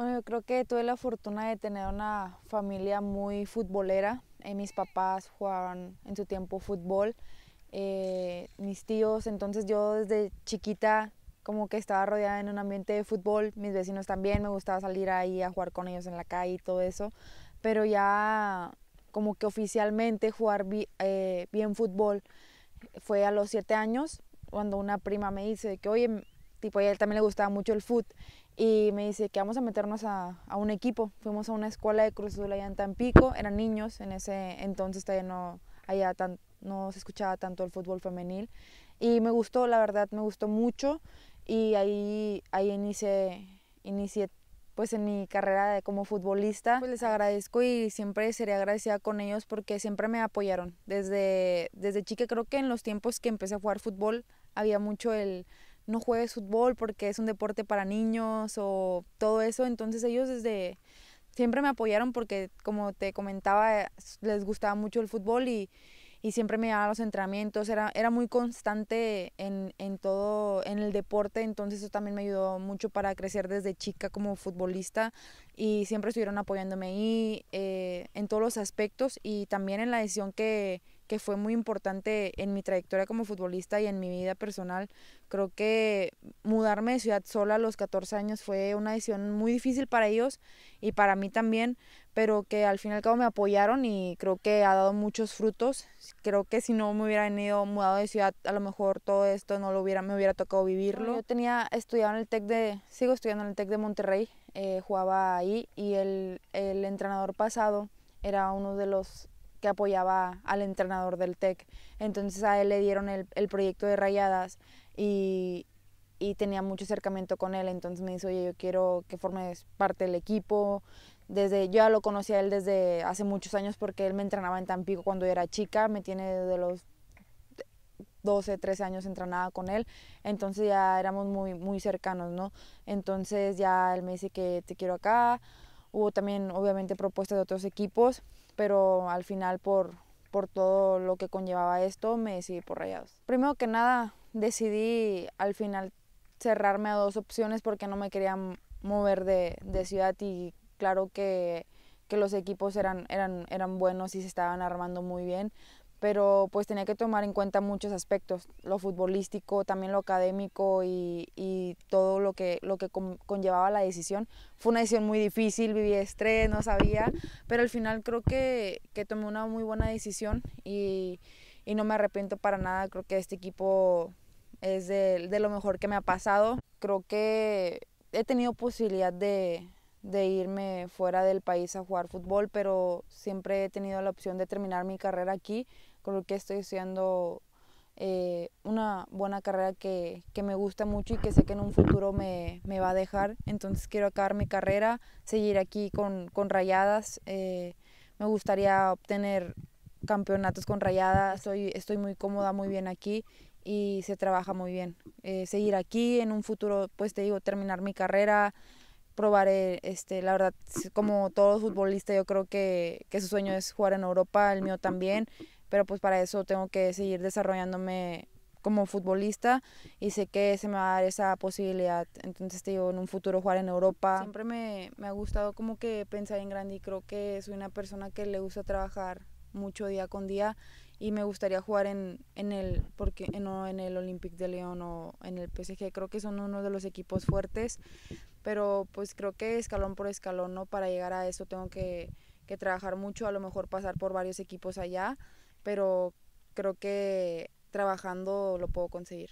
Bueno, yo creo que tuve la fortuna de tener una familia muy futbolera. Eh, mis papás jugaban en su tiempo fútbol, eh, mis tíos, entonces yo desde chiquita como que estaba rodeada en un ambiente de fútbol, mis vecinos también, me gustaba salir ahí a jugar con ellos en la calle y todo eso, pero ya como que oficialmente jugar eh, bien fútbol fue a los siete años, cuando una prima me dice que, oye, tipo, a él también le gustaba mucho el fútbol y me dice que vamos a meternos a, a, un equipo. Fuimos a una escuela de Cruz Azul allá en Tampico, eran niños, en ese entonces todavía no, allá tan, no se escuchaba tanto el fútbol femenil y me gustó, la verdad, me gustó mucho y ahí, ahí inicié, inicié pues en mi carrera de, como futbolista. Pues les agradezco y siempre seré agradecida con ellos porque siempre me apoyaron. Desde, desde chica creo que en los tiempos que empecé a jugar fútbol había mucho el no juegues fútbol porque es un deporte para niños o todo eso. Entonces ellos desde siempre me apoyaron porque como te comentaba les gustaba mucho el fútbol y, y siempre me llevaba a los entrenamientos, era, era muy constante en, en, todo, en el deporte, entonces eso también me ayudó mucho para crecer desde chica como futbolista y siempre estuvieron apoyándome ahí eh, en todos los aspectos y también en la decisión que, que fue muy importante en mi trayectoria como futbolista y en mi vida personal. Creo que mudarme de ciudad sola a los 14 años fue una decisión muy difícil para ellos y para mí también, pero que al fin y al cabo me apoyaron y creo que ha dado muchos frutos. Creo que si no me hubiera venido mudado de ciudad, a lo mejor todo esto no lo hubiera, me hubiera tocado vivirlo. Yo tenía estudiado en el TEC de, sigo estudiando en el TEC de Monterrey, eh, jugaba ahí y el, el entrenador pasado era uno de los que apoyaba al entrenador del TEC. Entonces a él le dieron el, el proyecto de Rayadas y, y, tenía mucho acercamiento con él. Entonces me dice, oye, yo quiero que formes parte del equipo. Desde, yo ya lo conocí a él desde hace muchos años porque él me entrenaba en Tampico cuando yo era chica. Me tiene desde los 12, 13 años entrenaba con él, entonces ya éramos muy, muy cercanos, ¿no? Entonces ya él me dice que te quiero acá, hubo también obviamente propuestas de otros equipos, pero al final por, por todo lo que conllevaba esto me decidí por Rayados. Primero que nada decidí al final cerrarme a dos opciones porque no me quería mover de, de ciudad y claro que, que, los equipos eran, eran, eran buenos y se estaban armando muy bien, pero pues tenía que tomar en cuenta muchos aspectos, lo futbolístico, también lo académico y, y todo lo que, lo que conllevaba la decisión. Fue una decisión muy difícil, viví estrés, no sabía, pero al final creo que, que tomé una muy buena decisión y, y, no me arrepiento para nada, creo que este equipo es de, de lo mejor que me ha pasado. Creo que he tenido posibilidad de, de irme fuera del país a jugar fútbol, pero siempre he tenido la opción de terminar mi carrera aquí creo que estoy estudiando eh, una buena carrera que, que, me gusta mucho y que sé que en un futuro me, me, va a dejar. Entonces quiero acabar mi carrera, seguir aquí con, con rayadas. Eh, me gustaría obtener campeonatos con rayadas. Estoy, estoy muy cómoda, muy bien aquí y se trabaja muy bien. Eh, seguir aquí, en un futuro, pues te digo, terminar mi carrera, probar, este, la verdad, como todo futbolista, yo creo que, que su sueño es jugar en Europa, el mío también pero pues para eso tengo que seguir desarrollándome como futbolista y sé que se me va a dar esa posibilidad. Entonces te digo, en un futuro jugar en Europa. Siempre me, me ha gustado como que pensar en grande y creo que soy una persona que le gusta trabajar mucho día con día y me gustaría jugar en, en el porque no en el Olympique de León o en el PSG creo que son uno de los equipos fuertes pero pues creo que escalón por escalón no para llegar a eso tengo que, que trabajar mucho a lo mejor pasar por varios equipos allá pero creo que trabajando lo puedo conseguir.